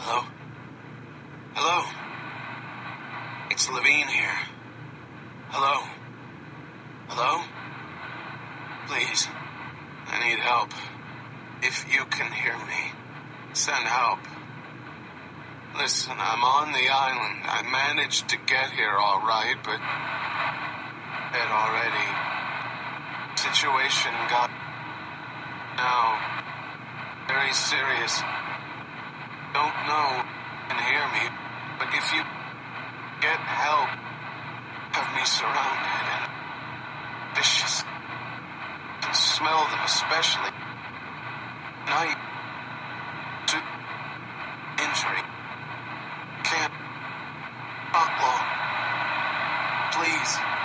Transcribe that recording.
Hello? Hello? It's Levine here. Hello? Hello? Please, I need help. If you can hear me, send help. Listen, I'm on the island. I managed to get here all right, but It already. Situation got now very serious. Don't know and hear me, but if you get help, have me surrounded and vicious. Can smell them especially. Night to injury. Can't not long. Please.